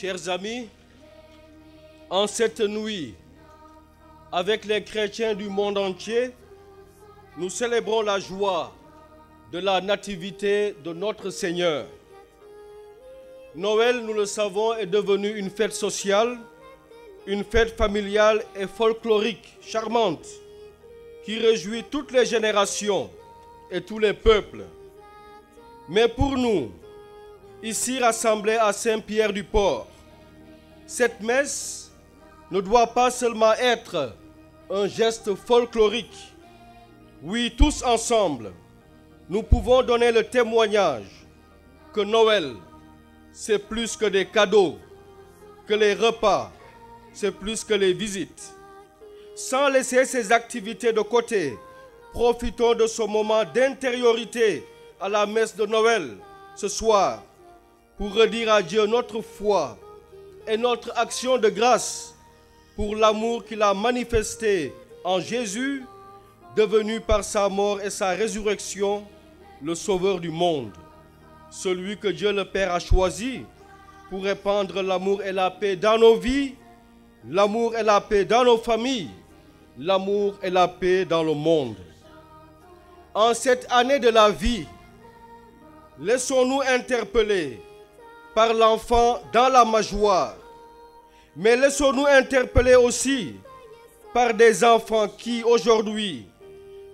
Chers amis, en cette nuit, avec les chrétiens du monde entier, nous célébrons la joie de la nativité de notre Seigneur. Noël, nous le savons, est devenu une fête sociale, une fête familiale et folklorique, charmante, qui réjouit toutes les générations et tous les peuples. Mais pour nous, ici rassemblés à Saint-Pierre-du-Port, cette messe ne doit pas seulement être un geste folklorique. Oui, tous ensemble, nous pouvons donner le témoignage que Noël, c'est plus que des cadeaux, que les repas, c'est plus que les visites. Sans laisser ces activités de côté, profitons de ce moment d'intériorité à la messe de Noël ce soir pour redire à Dieu notre foi et notre action de grâce pour l'amour qu'il a manifesté en Jésus, devenu par sa mort et sa résurrection le Sauveur du monde, celui que Dieu le Père a choisi pour répandre l'amour et la paix dans nos vies, l'amour et la paix dans nos familles, l'amour et la paix dans le monde. En cette année de la vie, laissons-nous interpeller par l'enfant dans la majoire, mais laissons-nous interpeller aussi par des enfants qui aujourd'hui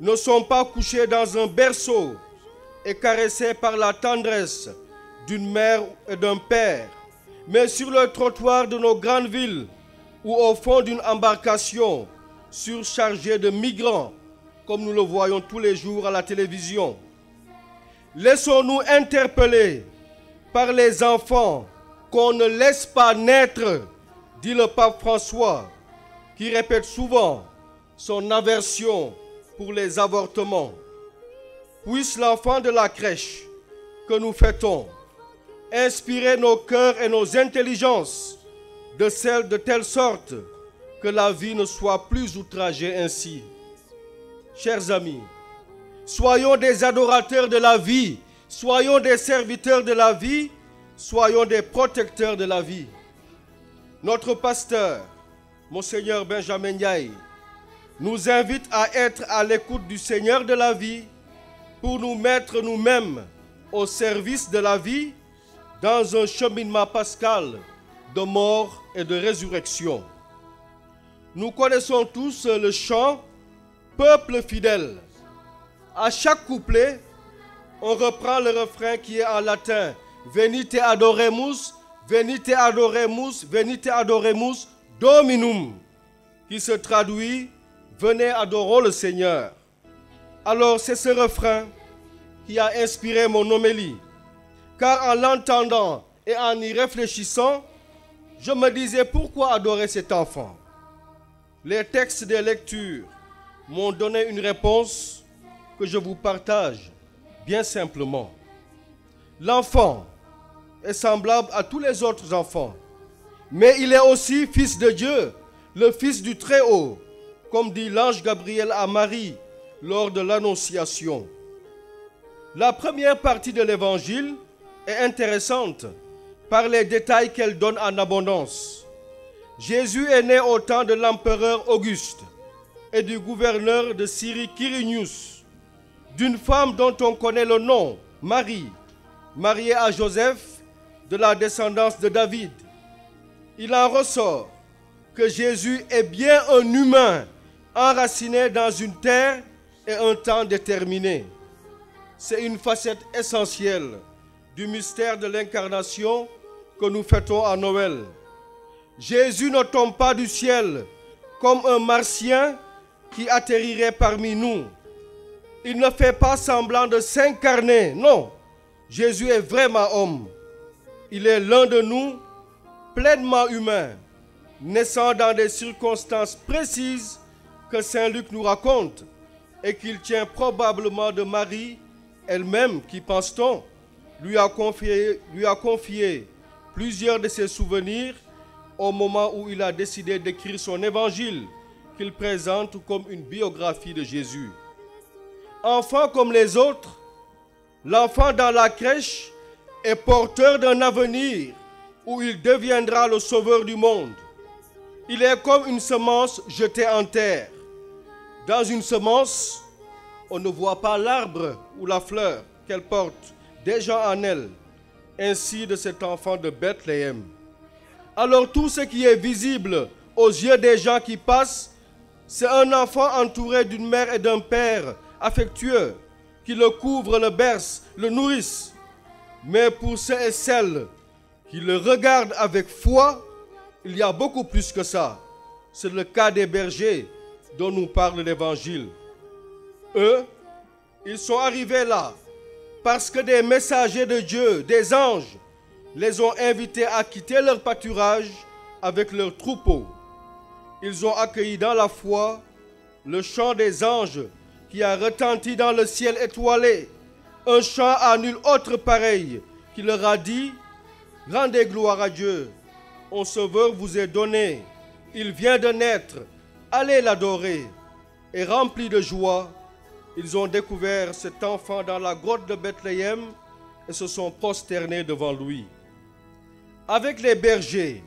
ne sont pas couchés dans un berceau et caressés par la tendresse d'une mère et d'un père, mais sur le trottoir de nos grandes villes ou au fond d'une embarcation surchargée de migrants, comme nous le voyons tous les jours à la télévision. Laissons-nous interpeller par les enfants qu'on ne laisse pas naître, dit le pape François, qui répète souvent son aversion pour les avortements. Puisse l'enfant de la crèche que nous fêtons inspirer nos cœurs et nos intelligences de, de telle sorte que la vie ne soit plus outragée ainsi. Chers amis, soyons des adorateurs de la vie, soyons des serviteurs de la vie, soyons des protecteurs de la vie. Notre pasteur, Monseigneur Benjamin Ndiaye, nous invite à être à l'écoute du Seigneur de la vie pour nous mettre nous-mêmes au service de la vie dans un cheminement pascal de mort et de résurrection. Nous connaissons tous le chant Peuple fidèle. À chaque couplet, on reprend le refrain qui est en latin Venite adoremus, venite adoremus, venite adoremus Dominum, qui se traduit Venez adorons le Seigneur. Alors c'est ce refrain qui a inspiré mon homélie, car en l'entendant et en y réfléchissant, je me disais pourquoi adorer cet enfant? Les textes des lectures m'ont donné une réponse que je vous partage bien simplement. L'enfant est semblable à tous les autres enfants, mais il est aussi fils de Dieu, le fils du Très-Haut, comme dit l'ange Gabriel à Marie lors de l'Annonciation. La première partie de l'Évangile est intéressante par les détails qu'elle donne en abondance. Jésus est né au temps de l'empereur Auguste et du gouverneur de Syrie Quirinius, d'une femme dont on connaît le nom, Marie, mariée à Joseph, de la descendance de David. Il en ressort que Jésus est bien un humain enraciné dans une terre et un temps déterminé. C'est une facette essentielle du mystère de l'incarnation que nous fêtons à Noël. Jésus ne tombe pas du ciel comme un martien qui atterrirait parmi nous. Il ne fait pas semblant de s'incarner, non. Jésus est vraiment homme. Il est l'un de nous, pleinement humain, naissant dans des circonstances précises que Saint Luc nous raconte et qu'il tient probablement de Marie elle-même qui, pense-t-on, lui a confié, lui a confié plusieurs de ses souvenirs au moment où il a décidé d'écrire son évangile qu'il présente comme une biographie de Jésus. Enfant comme les autres, l'enfant dans la crèche est porteur d'un avenir où il deviendra le sauveur du monde. Il est comme une semence jetée en terre. Dans une semence, on ne voit pas l'arbre ou la fleur qu'elle porte déjà en elle. Ainsi de cet enfant de Bethléem. Alors tout ce qui est visible aux yeux des gens qui passent, c'est un enfant entouré d'une mère et d'un père affectueux qui le couvrent, le bercent, le nourrissent. Mais pour ceux et celles qui le regardent avec foi, il y a beaucoup plus que ça. C'est le cas des bergers dont nous parle l'Évangile. Eux, ils sont arrivés là parce que des messagers de Dieu, des anges, les ont invités à quitter leur pâturage avec leurs troupeaux. Ils ont accueilli dans la foi le chant des anges qui a retenti dans le ciel étoilé, un chant à nul autre pareil, qui leur a dit, Rendez gloire à Dieu, on sauveur vous est donné, il vient de naître, allez l'adorer. Et remplis de joie, ils ont découvert cet enfant dans la grotte de Bethléem et se sont prosternés devant lui. Avec les bergers,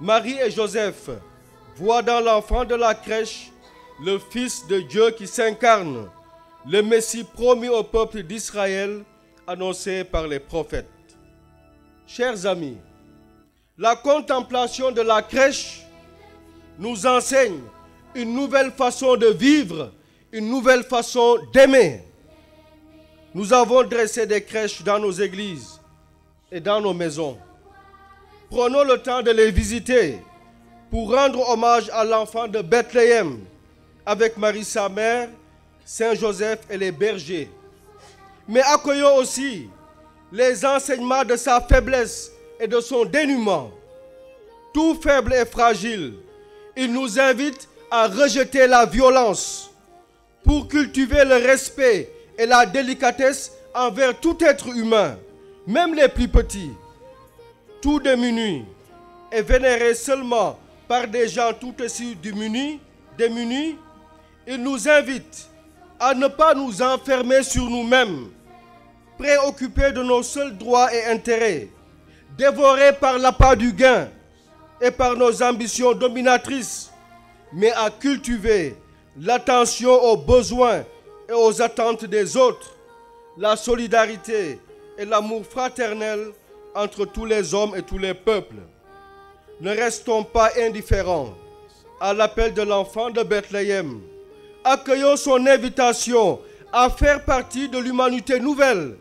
Marie et Joseph voient dans l'enfant de la crèche le Fils de Dieu qui s'incarne, le Messie promis au peuple d'Israël, annoncé par les prophètes. Chers amis, la contemplation de la crèche nous enseigne une nouvelle façon de vivre, une nouvelle façon d'aimer. Nous avons dressé des crèches dans nos églises et dans nos maisons. Prenons le temps de les visiter pour rendre hommage à l'enfant de Bethléem avec Marie sa mère, Saint Joseph et les bergers. Mais accueillons aussi les enseignements de sa faiblesse et de son dénuement. Tout faible et fragile, il nous invite à rejeter la violence pour cultiver le respect et la délicatesse envers tout être humain, même les plus petits. Tout démuni est vénéré seulement par des gens tout aussi démunis, démunis il nous invite à ne pas nous enfermer sur nous-mêmes, préoccupés de nos seuls droits et intérêts, dévorés par l'appât du gain et par nos ambitions dominatrices, mais à cultiver l'attention aux besoins et aux attentes des autres, la solidarité et l'amour fraternel entre tous les hommes et tous les peuples. Ne restons pas indifférents à l'appel de l'enfant de Bethléem accueillons son invitation à faire partie de l'humanité nouvelle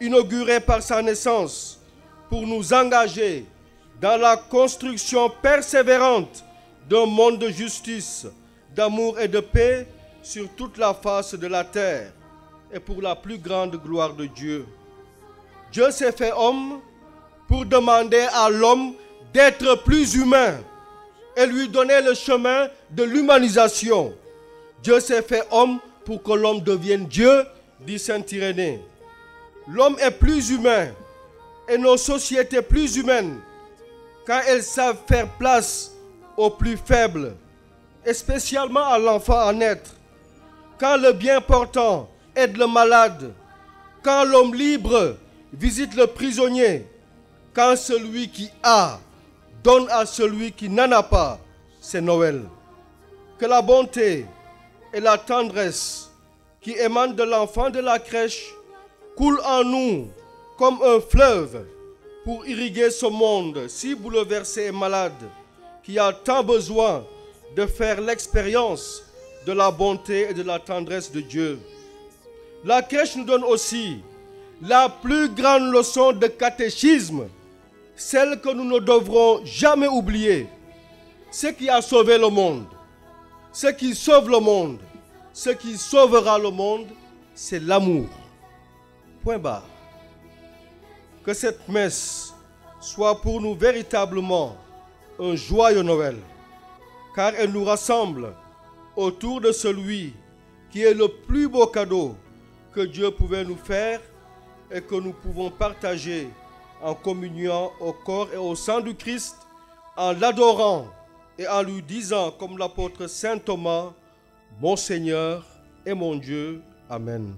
inaugurée par sa naissance pour nous engager dans la construction persévérante d'un monde de justice, d'amour et de paix sur toute la face de la terre et pour la plus grande gloire de Dieu. Dieu s'est fait homme pour demander à l'homme d'être plus humain et lui donner le chemin de l'humanisation. Dieu s'est fait homme pour que l'homme devienne Dieu, dit Saint Irénée. L'homme est plus humain et nos sociétés plus humaines quand elles savent faire place aux plus faibles, spécialement à l'enfant à naître. Quand le bien portant aide le malade, quand l'homme libre visite le prisonnier, quand celui qui a donne à celui qui n'en a pas, c'est Noël. Que la bonté, et la tendresse qui émane de l'enfant de la crèche coule en nous comme un fleuve pour irriguer ce monde si bouleversé et malade qui a tant besoin de faire l'expérience de la bonté et de la tendresse de Dieu. La crèche nous donne aussi la plus grande leçon de catéchisme, celle que nous ne devrons jamais oublier, ce qui a sauvé le monde. Ce qui sauve le monde, ce qui sauvera le monde, c'est l'amour. Point barre. Que cette messe soit pour nous véritablement un joyeux Noël, car elle nous rassemble autour de celui qui est le plus beau cadeau que Dieu pouvait nous faire et que nous pouvons partager en communion au corps et au sang du Christ, en l'adorant et en lui disant, comme l'apôtre Saint Thomas, Mon Seigneur et mon Dieu. Amen.